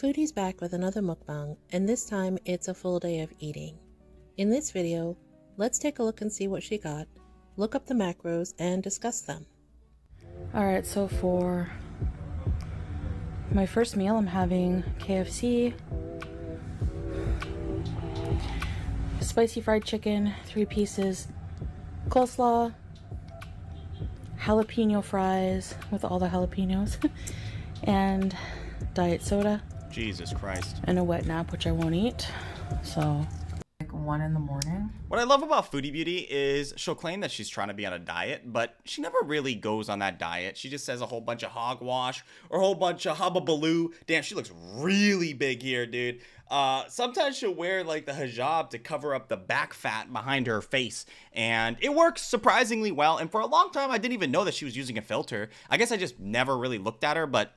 Foodie's back with another mukbang, and this time it's a full day of eating. In this video, let's take a look and see what she got, look up the macros, and discuss them. Alright, so for my first meal, I'm having KFC, spicy fried chicken, three pieces, coleslaw, jalapeno fries with all the jalapenos, and diet soda. Jesus Christ. And a wet nap, which I won't eat. So, like one in the morning. What I love about Foodie Beauty is she'll claim that she's trying to be on a diet, but she never really goes on that diet. She just says a whole bunch of hogwash or a whole bunch of hubbubaloo. Damn, she looks really big here, dude. Uh, sometimes she'll wear like the hijab to cover up the back fat behind her face, and it works surprisingly well. And for a long time, I didn't even know that she was using a filter. I guess I just never really looked at her, but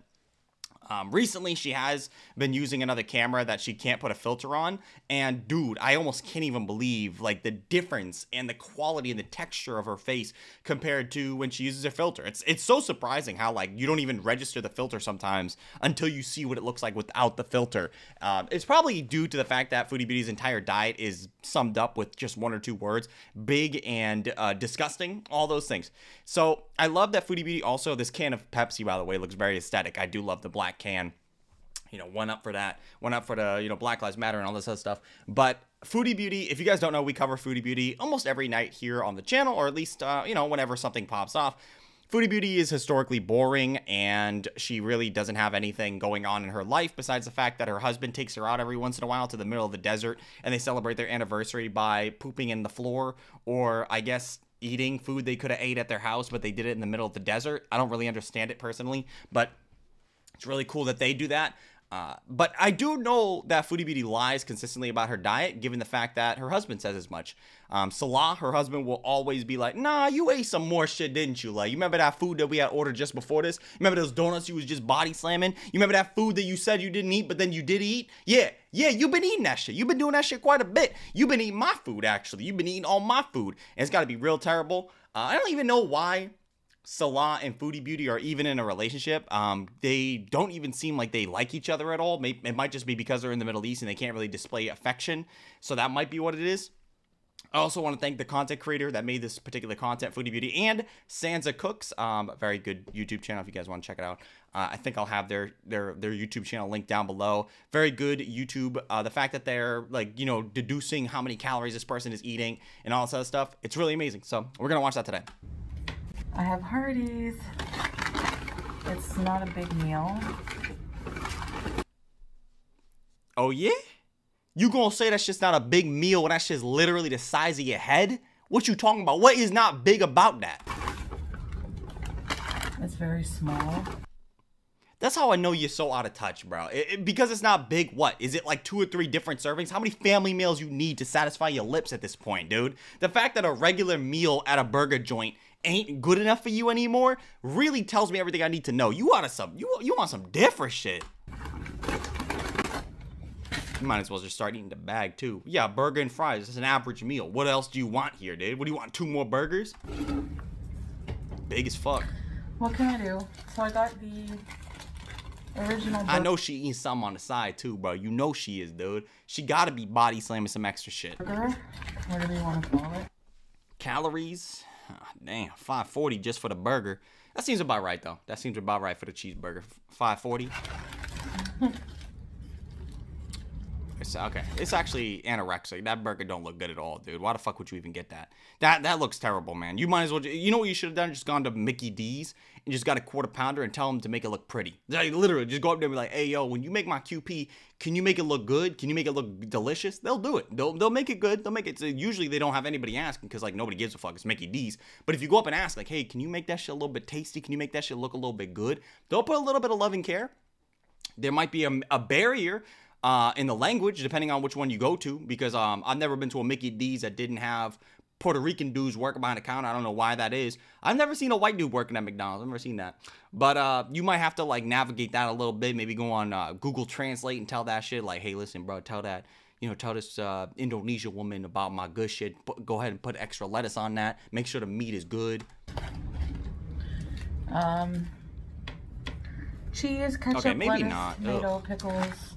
um, recently, she has been using another camera that she can't put a filter on, and dude, I almost can't even believe like the difference and the quality and the texture of her face compared to when she uses a filter. It's it's so surprising how like you don't even register the filter sometimes until you see what it looks like without the filter. Um, it's probably due to the fact that Foodie Beauty's entire diet is summed up with just one or two words: big and uh, disgusting. All those things. So I love that Foodie Beauty also this can of Pepsi by the way looks very aesthetic. I do love the black can. You know, one up for that, one up for the, you know, Black Lives Matter and all this other stuff. But Foodie Beauty, if you guys don't know, we cover Foodie Beauty almost every night here on the channel, or at least, uh, you know, whenever something pops off. Foodie Beauty is historically boring and she really doesn't have anything going on in her life besides the fact that her husband takes her out every once in a while to the middle of the desert and they celebrate their anniversary by pooping in the floor or I guess eating food they could have ate at their house but they did it in the middle of the desert. I don't really understand it personally, but it's really cool that they do that. Uh, but I do know that Foodie Beauty lies consistently about her diet, given the fact that her husband says as much. Um, Salah, her husband, will always be like, "Nah, you ate some more shit, didn't you? Like, you remember that food that we had ordered just before this? Remember those donuts you was just body slamming? You remember that food that you said you didn't eat, but then you did eat? Yeah, yeah, you've been eating that shit. You've been doing that shit quite a bit. You've been eating my food, actually. You've been eating all my food, and it's got to be real terrible. Uh, I don't even know why Salah and Foodie Beauty are even in a relationship. Um, they don't even seem like they like each other at all. It might just be because they're in the Middle East and they can't really display affection. So that might be what it is. I also want to thank the content creator that made this particular content, Foodie Beauty, and Sansa Cooks. Um, very good YouTube channel if you guys want to check it out. Uh, I think I'll have their their their YouTube channel linked down below. Very good YouTube. Uh, the fact that they're like you know deducing how many calories this person is eating and all this other stuff, it's really amazing. So we're gonna watch that today. I have Hardee's. It's not a big meal. Oh yeah? You gonna say that's just not a big meal when that's just literally the size of your head? What you talking about? What is not big about that? It's very small. That's how I know you're so out of touch, bro. It, it, because it's not big, what? Is it like two or three different servings? How many family meals you need to satisfy your lips at this point, dude? The fact that a regular meal at a burger joint ain't good enough for you anymore really tells me everything I need to know. You want some you you want some different shit. You might as well just start eating the bag too. Yeah, burger and fries. It's an average meal. What else do you want here, dude? What do you want? Two more burgers? Big as fuck. What can I do? So I got the original. I know she eats some on the side too, bro. You know she is, dude. She gotta be body slamming some extra shit. Burger, whatever you want to call it. Calories. Oh, damn, 540 just for the burger. That seems about right though. That seems about right for the cheeseburger. 540. Okay, it's actually anorexic. That burger don't look good at all, dude. Why the fuck would you even get that? That that looks terrible, man. You might as well. You know what you should have done? Just gone to Mickey D's and just got a quarter pounder and tell them to make it look pretty. Like, literally, just go up there and be like, "Hey, yo, when you make my QP, can you make it look good? Can you make it look delicious?" They'll do it. They'll they'll make it good. They'll make it. So usually they don't have anybody asking because like nobody gives a fuck. It's Mickey D's. But if you go up and ask, like, "Hey, can you make that shit a little bit tasty? Can you make that shit look a little bit good?" They'll put a little bit of love and care. There might be a, a barrier uh, in the language, depending on which one you go to, because um, I've never been to a Mickey D's that didn't have Puerto Rican dudes working behind the counter. I don't know why that is. I've never seen a white dude working at McDonald's. I've never seen that. But uh, you might have to like navigate that a little bit. Maybe go on uh, Google Translate and tell that shit like, hey, listen, bro, tell that. You know, tell this uh, Indonesia woman about my good shit. Put, go ahead and put extra lettuce on that. Make sure the meat is good. Um, cheese, ketchup, Okay, maybe lettuce, not. tomato, pickles.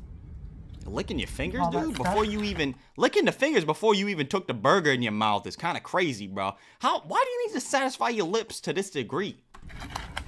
Licking your fingers, All dude, before you even licking the fingers before you even took the burger in your mouth is kind of crazy, bro. How? Why do you need to satisfy your lips to this degree?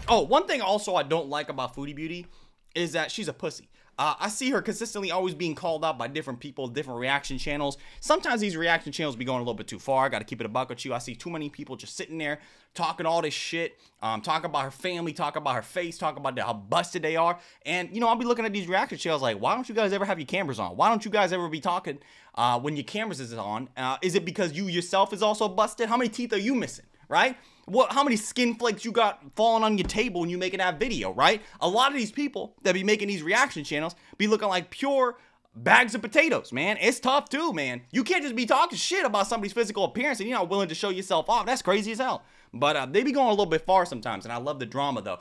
Oh, one thing also I don't like about Foodie Beauty is that she's a pussy. Uh, I see her consistently always being called out by different people, different reaction channels. Sometimes these reaction channels be going a little bit too far. I got to keep it a buck with you. I see too many people just sitting there talking all this shit, um, talking about her family, talking about her face, talking about how busted they are. And, you know, I'll be looking at these reaction channels like, why don't you guys ever have your cameras on? Why don't you guys ever be talking uh, when your cameras is on? Uh, is it because you yourself is also busted? How many teeth are you missing, right? What, how many skin flakes you got falling on your table when you making that video, right? A lot of these people that be making these reaction channels be looking like pure bags of potatoes, man. It's tough too, man. You can't just be talking shit about somebody's physical appearance and you're not willing to show yourself off. That's crazy as hell. But uh, they be going a little bit far sometimes, and I love the drama though.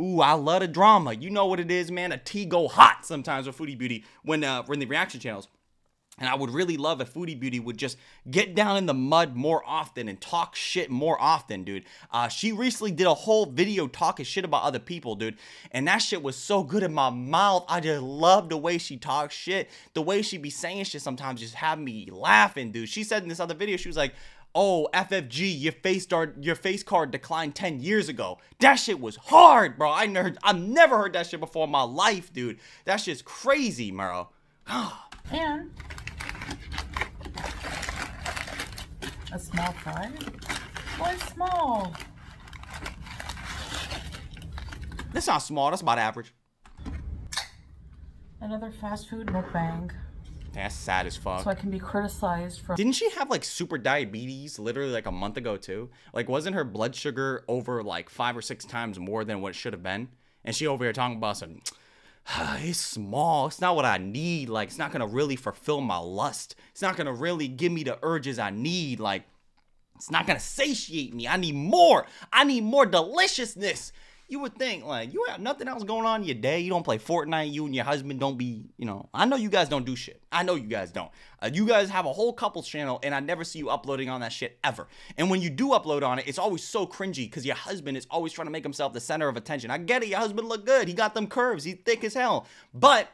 Ooh, I love the drama. You know what it is, man. A tea go hot sometimes with Foodie Beauty when uh, when the reaction channels. And I would really love if Foodie Beauty would just get down in the mud more often and talk shit more often, dude. Uh, she recently did a whole video talking shit about other people, dude. And that shit was so good in my mouth. I just love the way she talks shit. The way she be saying shit sometimes just have me laughing, dude. She said in this other video, she was like, Oh, FFG, your face card, your face card declined 10 years ago. That shit was hard, bro. I never, I've never heard that shit before in my life, dude. That's just crazy, bro. And a small fry. Why small? That's not small. That's about average. Another fast food mukbang. That's sad as fuck. So I can be criticized for Didn't she have like super diabetes literally like a month ago too? Like wasn't her blood sugar over like five or six times more than what it should have been? And she over here talking about some it's small. It's not what I need. Like it's not gonna really fulfill my lust. It's not gonna really give me the urges I need. Like it's not gonna satiate me. I need more. I need more deliciousness. You would think like you have nothing else going on in your day. You don't play Fortnite. You and your husband don't be, you know. I know you guys don't do shit. I know you guys don't. Uh, you guys have a whole couples channel, and I never see you uploading on that shit ever. And when you do upload on it, it's always so cringy because your husband is always trying to make himself the center of attention. I get it. Your husband look good. He got them curves. He's thick as hell. But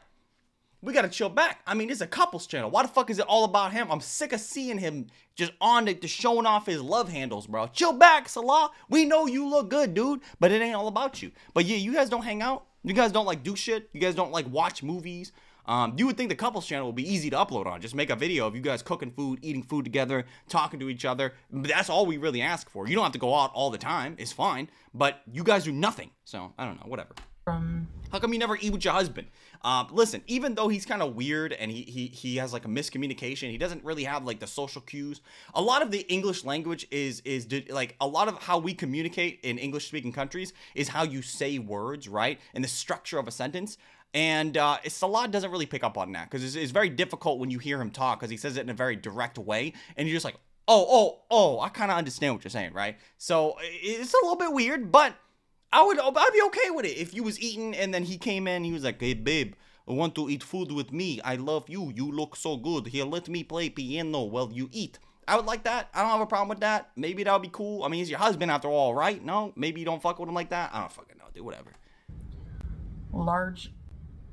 we gotta chill back. I mean, it's a couples channel. Why the fuck is it all about him? I'm sick of seeing him just on it, just showing off his love handles, bro. Chill back, Salah. We know you look good, dude, but it ain't all about you. But yeah, you guys don't hang out. You guys don't like do shit. You guys don't like watch movies. Um, you would think the couples channel would be easy to upload on. Just make a video of you guys cooking food, eating food together, talking to each other. That's all we really ask for. You don't have to go out all the time. It's fine. But you guys do nothing. So I don't know. Whatever. From How come you never eat with your husband? Um, listen, even though he's kind of weird and he, he he has like a miscommunication, he doesn't really have like the social cues. A lot of the English language is is like a lot of how we communicate in English speaking countries is how you say words, right? And the structure of a sentence. And uh, Salah doesn't really pick up on that because it's, it's very difficult when you hear him talk because he says it in a very direct way, and you're just like, oh, oh, oh, I kind of understand what you're saying, right? So it's a little bit weird, but I would I'd be okay with it if you was eating and then he came in he was like, "Hey babe, I want to eat food with me. I love you. You look so good. Here, let me play piano while you eat." I would like that. I don't have a problem with that. Maybe that would be cool. I mean, he's your husband after all, right? No, maybe you don't fuck with him like that. I don't fucking know, dude. Whatever. large,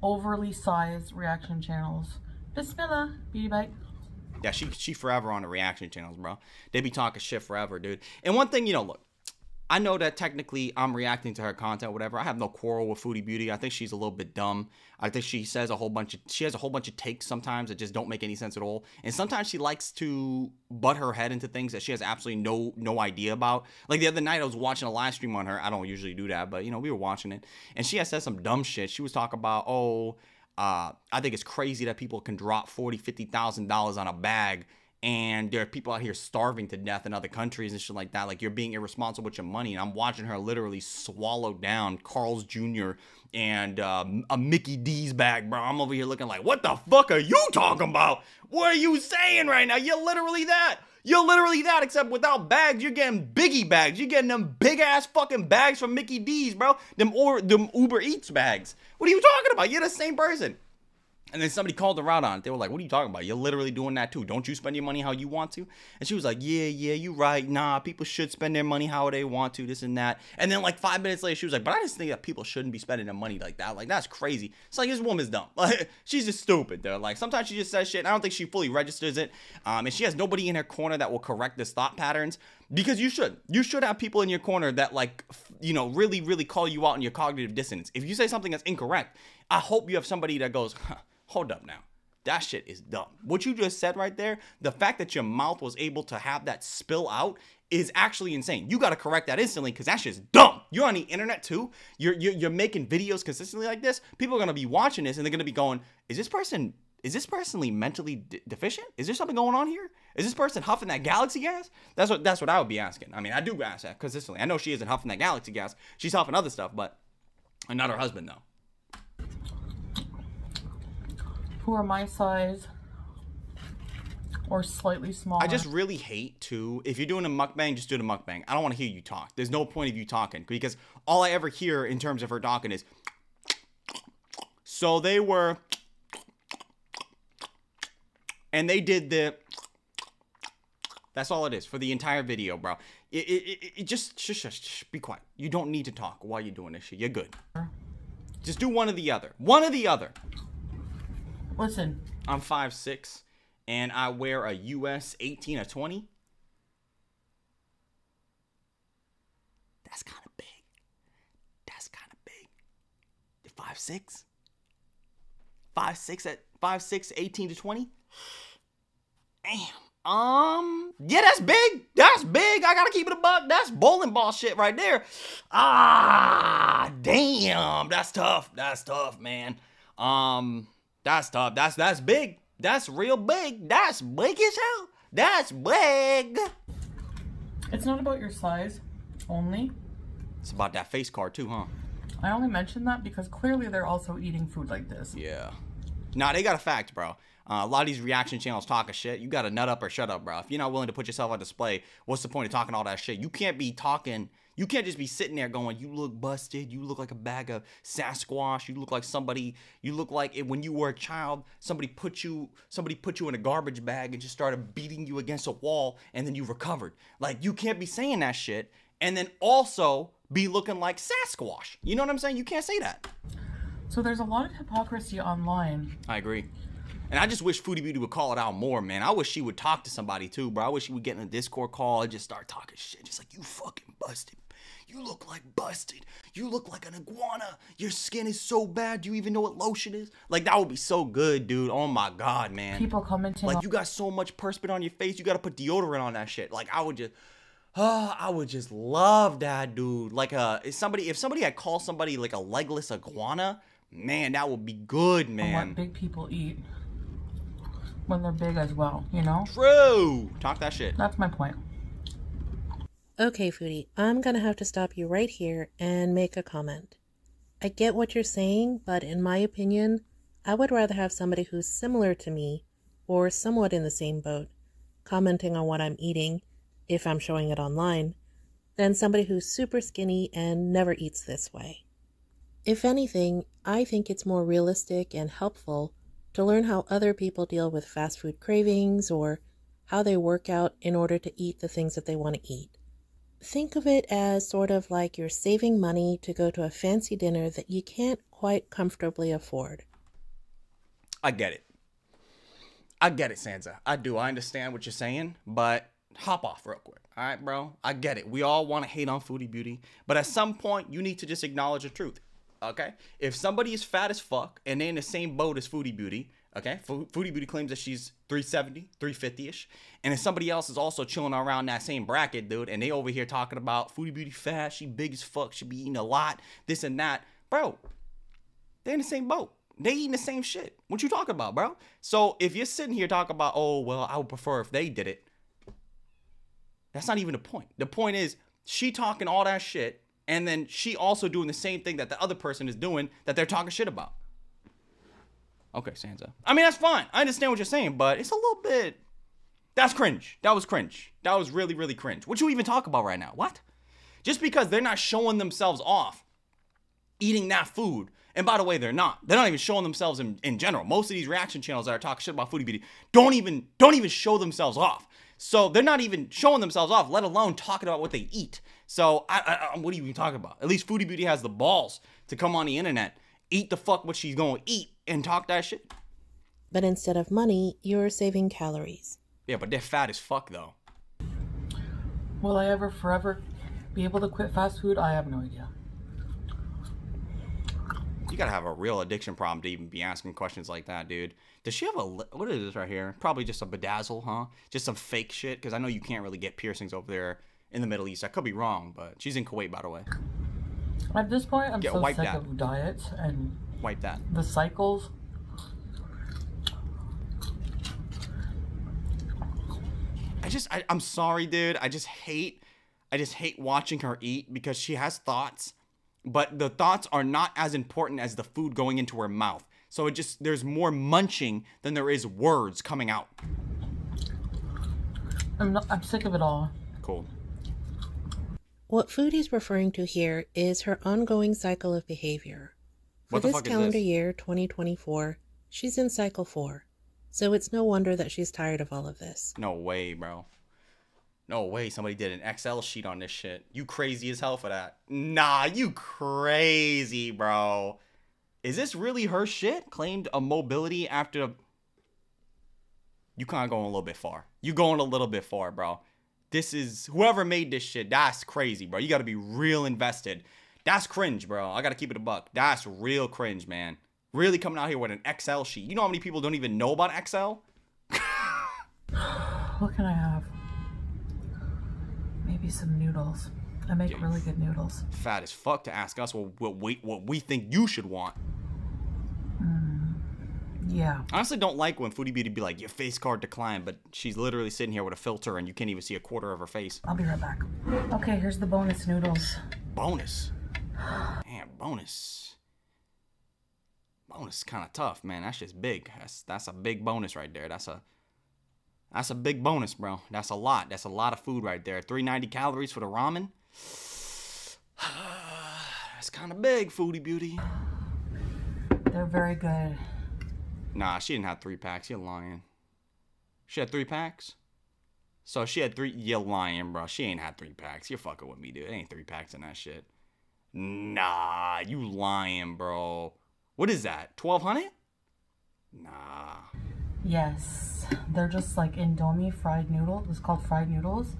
overly sized reaction channels. Bismillah, beauty bite. Yeah, she she forever on the reaction channels, bro. They be talking shit forever, dude. And one thing, you know, look, I know that technically I'm reacting to her content, whatever. I have no quarrel with Foodie Beauty. I think she's a little bit dumb. I think she says a whole bunch of she has a whole bunch of takes sometimes that just don't make any sense at all. And sometimes she likes to butt her head into things that she has absolutely no no idea about. Like the other night I was watching a live stream on her. I don't usually do that, but you know, we were watching it. And she had said some dumb shit. She was talking about, oh, uh, I think it's crazy that people can drop forty, fifty thousand dollars on a bag and there are people out here starving to death in other countries and shit like that. Like you're being irresponsible with your money. And I'm watching her literally swallow down Carl's Jr. and um, a Mickey D's bag, bro. I'm over here looking like, what the fuck are you talking about? What are you saying right now? You're literally that. You're literally that, except without bags, you're getting biggie bags. You're getting them big ass fucking bags from Mickey D's, bro. Them or them Uber Eats bags. What are you talking about? You're the same person. And then somebody called her out on it. They were like, "What are you talking about? You're literally doing that too. Don't you spend your money how you want to?" And she was like, "Yeah, yeah, you right. Nah, people should spend their money how they want to. This and that." And then like five minutes later, she was like, "But I just think that people shouldn't be spending their money like that. Like that's crazy. It's like this woman's dumb. Like she's just stupid. Though. Like sometimes she just says shit. I don't think she fully registers it. Um, and she has nobody in her corner that will correct this thought patterns because you should. You should have people in your corner that like, you know, really, really call you out on your cognitive dissonance. If you say something that's incorrect, I hope you have somebody that goes, huh, hold up now. That shit is dumb. What you just said right there, the fact that your mouth was able to have that spill out is actually insane. You got to correct that instantly because that shit's dumb. You're on the internet too. You're, you're you're making videos consistently like this. People are gonna be watching this and they're gonna be going, "Is this person is this personally mentally de- deficient? Is there something going on here? Is this person huffing that galaxy gas? That's what that's what I would be asking. I mean, I do ask that consistently. I know she isn't huffing that galaxy gas. She's huffing other stuff, but not her husband though. Who are my size or slightly smaller. I just really hate to if you're doing a mukbang, just do the mukbang. I don't want to hear you talk. There's no point of you talking because all I ever hear in terms of her talking is. So they were, and they did the. That's all it is for the entire video, bro. It, it, it, it just shush, shush, shush, be quiet. You don't need to talk while you're doing this shit. You're good. Just do one or the other. One or the other. Listen, I'm five six, and I wear a US 18 or 20. That's kind of big. That's kind of big. You're five six. Five six at five six, 18 to 20. Damn. Um, yeah, that's big. That's big. I gotta keep it a buck. That's bowling ball shit right there. Ah, damn. That's tough. That's tough, man. Um, that's tough. That's that's big. That's real big. That's big as hell. That's big. it's not about your size only. It's about that face card too, huh? I only mention that because clearly they're also eating food like this. Yeah. Nah, they got a fact, bro. Uh, a lot of these reaction channels talk a shit. You got to nut up or shut up, bro. If you're not willing to put yourself on display, what's the point of talking all that shit? You can't be talking. You can't just be sitting there going, "You look busted. You look like a bag of Sasquatch. You look like somebody. You look like it, when you were a child, somebody put you, somebody put you in a garbage bag and just started beating you against a wall, and then you recovered. Like you can't be saying that shit, and then also be looking like Sasquatch. You know what I'm saying? You can't say that. So there's a lot of hypocrisy online. I agree. And I just wish Foodie Beauty would call it out more, man. I wish she would talk to somebody too, bro. I wish she would get in a Discord call and just start talking shit. Just like, you fucking busted. You look like busted. You look like an iguana. Your skin is so bad. Do you even know what lotion is? Like, that would be so good, dude. Oh my God, man. People commenting Like, you got so much perspit on your face. You got to put deodorant on that shit. Like, I would just. Oh, I would just love that, dude. Like, uh, if somebody, if somebody had called somebody like a legless iguana, man, that would be good, man. what big people eat when they're big as well, you know? True. Talk that shit. That's my point. Okay, Foodie, I'm gonna have to stop you right here and make a comment. I get what you're saying, but in my opinion, I would rather have somebody who's similar to me or somewhat in the same boat commenting on what I'm eating if I'm showing it online than somebody who's super skinny and never eats this way. If anything, I think it's more realistic and helpful to learn how other people deal with fast food cravings or how they work out in order to eat the things that they want to eat. Think of it as sort of like you're saving money to go to a fancy dinner that you can't quite comfortably afford. I get it. I get it, Sansa. I do. I understand what you're saying, but hop off real quick. All right, bro? I get it. We all want to hate on Foodie Beauty, but at some point, you need to just acknowledge the truth. Okay? If somebody is fat as fuck and they're in the same boat as Foodie Beauty, okay? Fo- Foodie Beauty claims that she's 370, 350 ish. And if somebody else is also chilling around that same bracket, dude, and they over here talking about Foodie Beauty fat, she big as fuck, she be eating a lot, this and that, bro, they're in the same boat. They eating the same shit. What you talking about, bro? So if you're sitting here talking about, oh well, I would prefer if they did it. That's not even the point. The point is she talking all that shit, and then she also doing the same thing that the other person is doing that they're talking shit about. Okay, Sansa. I mean that's fine. I understand what you're saying, but it's a little bit. That's cringe. That was cringe. That was really, really cringe. What you even talk about right now? What? Just because they're not showing themselves off eating that food And by the way, they're not. They're not even showing themselves in, in general. Most of these reaction channels that are talking shit about Foodie Beauty don't even don't even show themselves off. So they're not even showing themselves off, let alone talking about what they eat. So I, I, I, what are you even talking about? At least Foodie Beauty has the balls to come on the internet, eat the fuck what she's going to eat, and talk that shit. But instead of money, you're saving calories. Yeah, but they're fat as fuck though. Will I ever forever be able to quit fast food? I have no idea. You gotta have a real addiction problem to even be asking questions like that, dude. Does she have a what is this right here? Probably just a bedazzle, huh? Just some fake shit. Because I know you can't really get piercings over there in the Middle East. I could be wrong, but she's in Kuwait, by the way. At this point, I'm Yeah, so sick that. of diets and Wipe that. the cycles. I just, I, I'm sorry, dude. I just hate, I just hate watching her eat because she has thoughts, but the thoughts are not as important as the food going into her mouth. So it just, there's more munching than there is words coming out. I'm not, I'm sick of it all. Cool. What Food Foodie's referring to here is her ongoing cycle of behavior. For What the this fuck is calendar this? year, 2024, she's in cycle 4. So it's no wonder that she's tired of all of this. No way, bro. No way somebody did an Excel sheet on this shit. You crazy as hell for that. Nah, you crazy, bro. Is this really her shit? Claimed a mobility after. You kind of going a little bit far. You going a little bit far, bro. This is whoever made this shit. That's crazy, bro. You got to be real invested. That's cringe, bro. I got to keep it a buck. That's real cringe, man. Really coming out here with an Excel sheet. You know how many people don't even know about Excel? What can I have? Maybe some noodles. I make really good noodles. fat as fuck to ask us what, what we what we think you should want. Yeah. I honestly don't like when Foodie Beauty be like, your face card declined, but she's literally sitting here with a filter and you can't even see a quarter of her face. I'll be right back. Okay, here's the bonus noodles. Bonus. Damn, bonus. Bonus is kind of tough, man. That's just big. That's that's a big bonus right there. That's a that's a big bonus, bro. That's a lot. That's a lot of food right there. 390 calories for the ramen. That's kind of big, Foodie Beauty. They're very good. Nah, she didn't have three packs. You're lying. She had three packs? So she had three. You're lying, bro. She ain't had three packs. You're fucking with me, dude. It ain't three packs in that shit. Nah, you lying, bro. What is that? 1200? Nah. Yes. They're just like Indomie fried noodles. It's called fried noodles.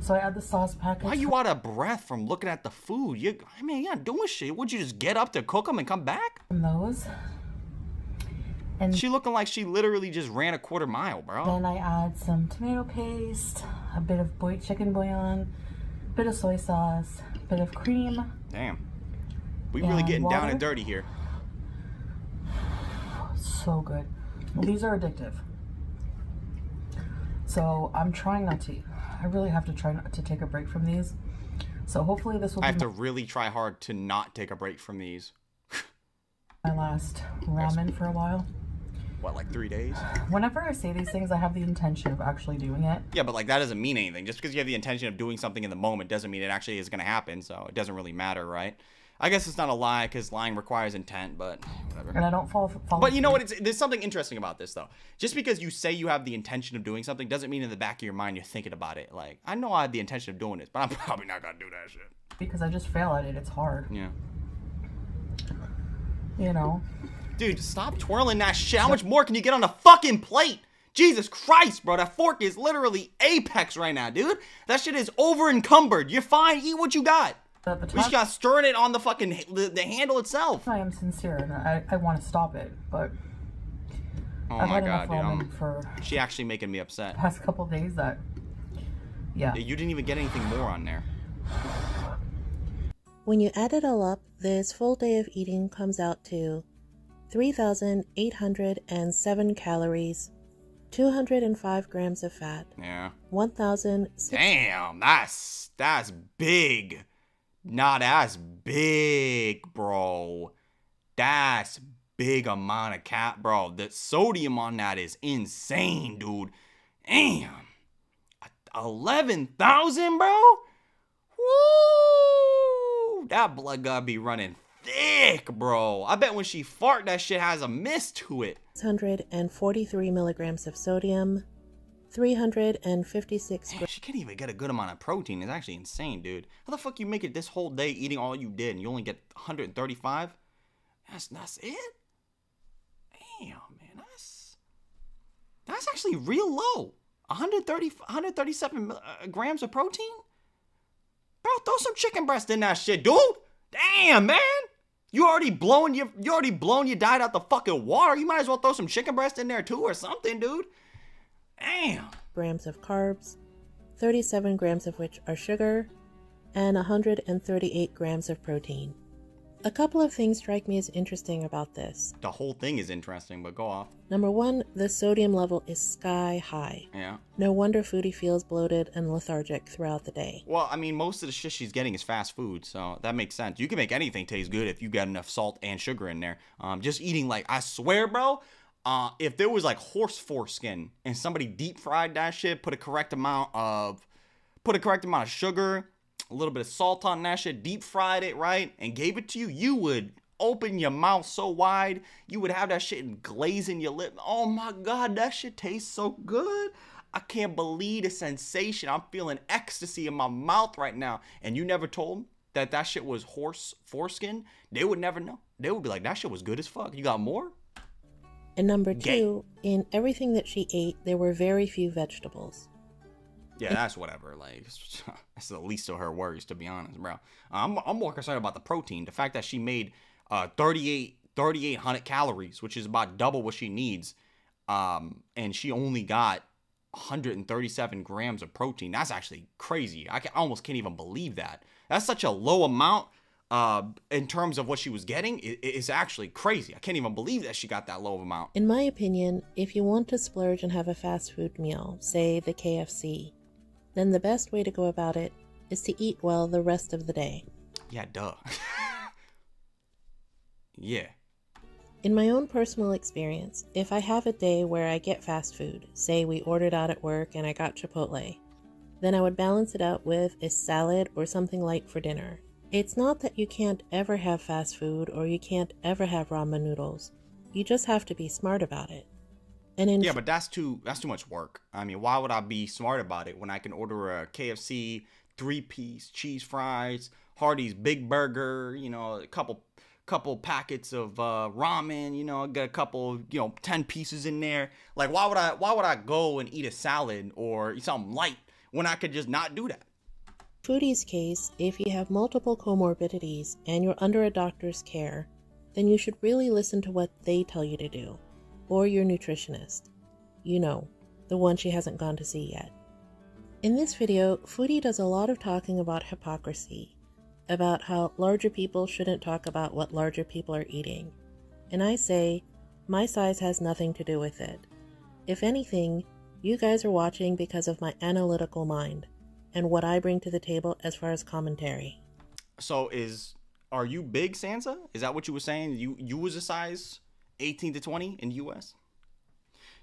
So I add the sauce packets. Why you out of breath from looking at the food? You, I mean, you're not doing shit. Would you just get up to cook them and come back? from those. And She looking like she literally just ran a quarter mile, bro. then I add some tomato paste, a bit of boi- chicken bouillon, a bit of soy sauce, a bit of cream. Damn. We really getting down and dirty here. So good. These are addictive. So I'm trying not to. I really have to try not to take a break from these. So hopefully this will I be have to really try hard to not take a break from these. my last ramen for a while. What, like three days? Whenever I say these things, I have the intention of actually doing it. Yeah, but like that doesn't mean anything. Just because you have the intention of doing something in the moment doesn't mean it actually is going to happen. So it doesn't really matter, right? I guess it's not a lie because lying requires intent, but whatever. And I don't fall. follow But you know what? It's, there's something interesting about this though. Just because you say you have the intention of doing something doesn't mean in the back of your mind you're thinking about it. Like I know I had the intention of doing this, but I'm probably not gonna do that shit. Because I just fail at it. It's hard. Yeah. You know. Dude, stop twirling that shit. How much more can you get on a fucking plate? Jesus Christ, bro. That fork is literally apex right now, dude. That shit is over encumbered. You're fine. Eat what you got. At the We just got stirring it on the fucking the, the handle itself. I am sincere and I, I want to stop it, but Oh I've my had god, dude. I'm, for she actually making me upset. the past couple days that. Yeah. You didn't even get anything more on there. When you add it all up, this full day of eating comes out to 3,807 calories, 205 grams of fat, Yeah. 1,000. Damn, that's that's big. Nah, that's big, bro. That's big amount of cat, bro. The sodium on that is insane, dude. Damn, eleven thousand, bro. Woo! That blood gotta be running thick, bro. I bet when she fart, that shit has a mist to it. 643 milligrams of sodium, 356 Damn, she can't even get a good amount of protein. It's actually insane, dude. How the fuck you make it this whole day eating all you did and you only get 135? That's that's it? Damn, man. That's that's actually real low. 130 137 uh, grams of protein? Bro, throw some chicken breast in that shit, dude. Damn, man. You already blown your you already blown your diet out the fucking water. You might as well throw some chicken breast in there too or something, dude. Damn. grams of carbs, 37 grams of which are sugar, and 138 grams of protein. A couple of things strike me as interesting about this. The whole thing is interesting, but go off. Number one, the sodium level is sky high. Yeah. No wonder Foodie feels bloated and lethargic throughout the day. Well, I mean, most of the shit she's getting is fast food, so that makes sense. You can make anything taste good if you got enough salt and sugar in there. Um, just eating like I swear, bro. Uh, if there was like horse foreskin and somebody deep fried that shit, put a correct amount of, put a correct amount of sugar, a little bit of salt on that shit, deep fried it right, and gave it to you, you would open your mouth so wide, you would have that shit and glazing your lip. Oh my god, that shit tastes so good. I can't believe the sensation. I'm feeling ecstasy in my mouth right now. And you never told them that that shit was horse foreskin? They would never know. They would be like, that shit was good as fuck. You got more? And number Gay. two, in everything that she ate, there were very few vegetables. Yeah, that's whatever. Like, that's the least of her worries, to be honest, bro. I'm, I'm more concerned about the protein. The fact that she made uh 38 3800 calories, which is about double what she needs, um, and she only got 137 grams of protein. That's actually crazy. I, can, I almost can't even believe that. That's such a low amount. Uh, in terms of what she was getting, it, it's actually crazy. I can't even believe that she got that low of amount. In my opinion, if you want to splurge and have a fast food meal, say the KFC, then the best way to go about it is to eat well the rest of the day. Yeah, duh. yeah. In my own personal experience, if I have a day where I get fast food, say we ordered out at work and I got Chipotle, then I would balance it out with a salad or something light for dinner. It's not that you can't ever have fast food or you can't ever have ramen noodles. You just have to be smart about it. And in Yeah, but that's too that's too much work. I mean, why would I be smart about it when I can order a KFC three piece cheese fries, Hardee's big burger, you know, a couple couple packets of uh, ramen, you know, get a couple, you know, 10 pieces in there. Like why would I why would I go and eat a salad or eat something light when I could just not do that? Foodie's case, if you have multiple comorbidities and you're under a doctor's care, then you should really listen to what they tell you to do, or your nutritionist. You know, the one she hasn't gone to see yet. In this video, Foodie does a lot of talking about hypocrisy, about how larger people shouldn't talk about what larger people are eating. And I say, my size has nothing to do with it. If anything, you guys are watching because of my analytical mind and what I bring to the table as far as commentary. So is are you big Sansa? Is that what you were saying? You you was a size 18 to 20 in the US?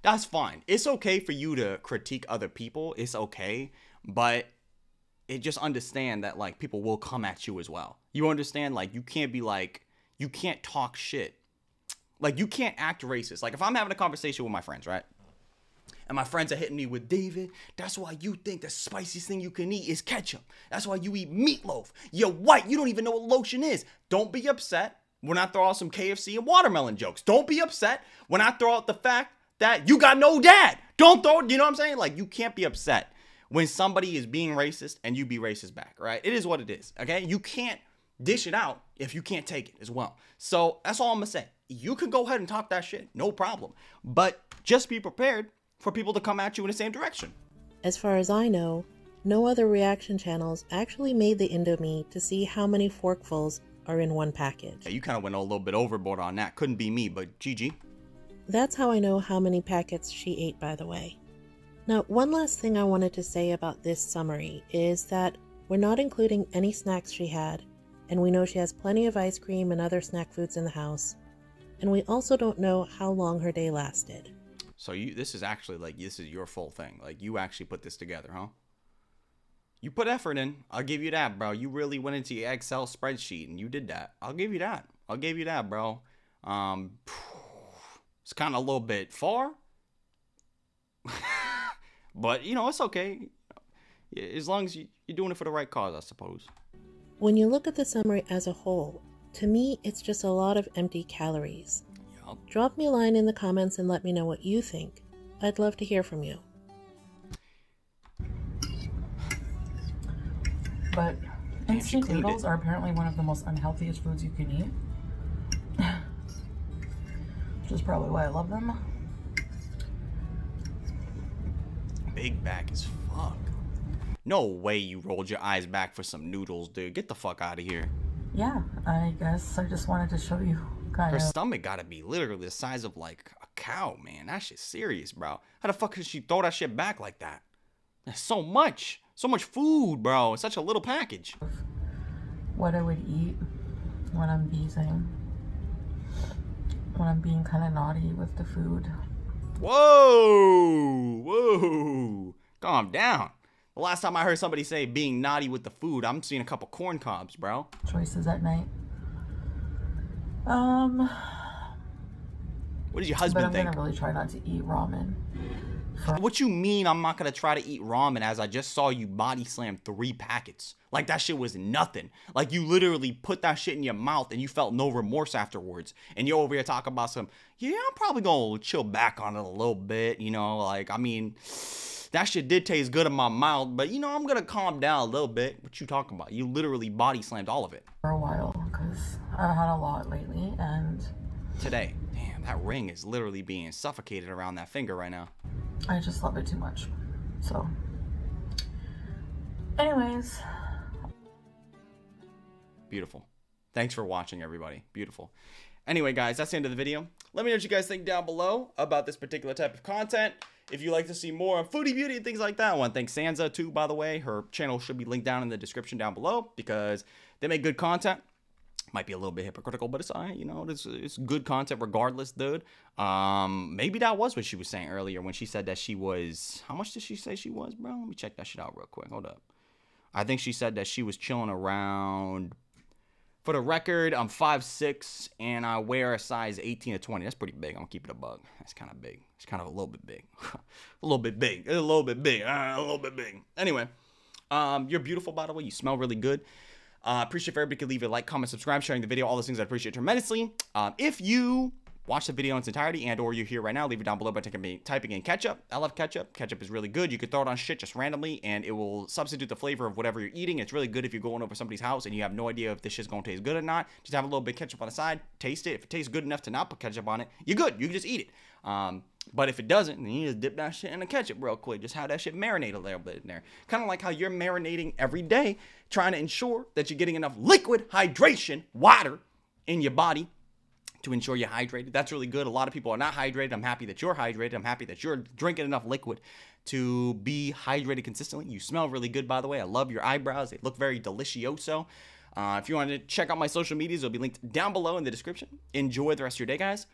That's fine. It's okay for you to critique other people. It's okay, but it just understand that like people will come at you as well. You understand like you can't be like you can't talk shit. Like you can't act racist. Like if I'm having a conversation with my friends, right? And my friends are hitting me with David. That's why you think the spiciest thing you can eat is ketchup. That's why you eat meatloaf. You're white. You don't even know what lotion is. Don't be upset when I throw out some KFC and watermelon jokes. Don't be upset when I throw out the fact that you got no dad. Don't throw, you know what I'm saying? Like you can't be upset when somebody is being racist and you be racist back, right? It is what it is, okay? You can't dish it out if you can't take it as well. So that's all I'm gonna say. You can go ahead and talk that shit, no problem. But just be prepared for people to come at you in the same direction. As far as I know, no other reaction channels actually made the Indomie to see how many forkfuls are in one package. Yeah, you kind of went a little bit overboard on that. Couldn't be me, but GG. That's how I know how many packets she ate, by the way. Now, one last thing I wanted to say about this summary is that we're not including any snacks she had, and we know she has plenty of ice cream and other snack foods in the house, and we also don't know how long her day lasted. So you, this is actually like this is your full thing. Like you actually put this together, huh? You put effort in. I'll give you that, bro. You really went into your Excel spreadsheet and you did that. I'll give you that. I'll give you that, bro. Um, it's kind of a little bit far, but you know it's okay. As long as you, you're doing it for the right cause, I suppose. When you look at the summary as a whole, to me, it's just a lot of empty calories. Yup. Drop me a line in the comments and let me know what you think. I'd love to hear from you. But instant noodles are apparently one of the most unhealthiest foods you can eat. Which is probably why I love them. Big back as fuck. No way you rolled your eyes back for some noodles, dude. Get the fuck out of here. Yeah, I guess I just wanted to show you Her of. stomach gotta be literally the size of like a cow, man. That shit's serious, bro. How the fuck could she throw that shit back like that? That's so much. So much food, bro. It's such a little package. what I would eat when I'm beezing. When I'm being kind of naughty with the food. Whoa! Whoa! Calm down. The last time I heard somebody say being naughty with the food, I'm seeing a couple corn cobs, bro. Choices at night. Um, What did your husband but I'm think? gonna really try not to eat ramen. What you mean I'm not gonna try to eat ramen as I just saw you body slam three packets? Like that shit was nothing. Like you literally put that shit in your mouth and you felt no remorse afterwards. And you're over here talking about some, yeah, I'm probably gonna chill back on it a little bit, you know, like I mean that shit did taste good in my mouth, but you know, I'm gonna calm down a little bit. What you talking about? You literally body slammed all of it for a while because I had a lot lately and today. Damn, that ring is literally being suffocated around that finger right now. I just love it too much. So, anyways, Beautiful. Thanks for watching, everybody. Beautiful. Anyway, guys, that's the end of the video. Let me know what you guys think down below about this particular type of content. If you like to see more on foodie beauty and things like that, I want to thank Sansa too, by the way. Her channel should be linked down in the description down below because they make good content. Might be a little bit hypocritical, but it's alright. You know, it's, it's good content regardless, dude. Um, maybe that was what she was saying earlier when she said that she was. How much did she say she was, bro? Let me check that shit out real quick. Hold up. I think she said that she was chilling around for the record, I'm 5'6 and I wear a size 18 to 20. That's pretty big. I'm gonna keep it a bug. That's kind of big. It's kind of a little bit big. a little bit big. A little bit big. Uh, a little bit big. Anyway, um, you're beautiful, by the way. You smell really good. Uh, appreciate if everybody could leave a like, comment, subscribe, sharing the video, all those things I appreciate tremendously. Um, if you watch the video in its entirety and or you're here right now, leave it down below by typing, typing in ketchup. I love ketchup. Ketchup is really good. You can throw it on shit just randomly and it will substitute the flavor of whatever you're eating. It's really good if you're going over somebody's house and you have no idea if this shit's gonna taste good or not. Just have a little bit of ketchup on the side, taste it. If it tastes good enough to not put ketchup on it, you're good. You can just eat it. Um, but if it doesn't, then you just dip that shit in the ketchup real quick. Just have that shit marinate a little bit in there. Kind of like how you're marinating every day, trying to ensure that you're getting enough liquid hydration, water, in your body to ensure you're hydrated. That's really good. A lot of people are not hydrated. I'm happy that you're hydrated. I'm happy that you're drinking enough liquid to be hydrated consistently. You smell really good, by the way. I love your eyebrows. They look very delicioso. Uh, if you want to check out my social medias, it'll be linked down below in the description. Enjoy the rest of your day, guys.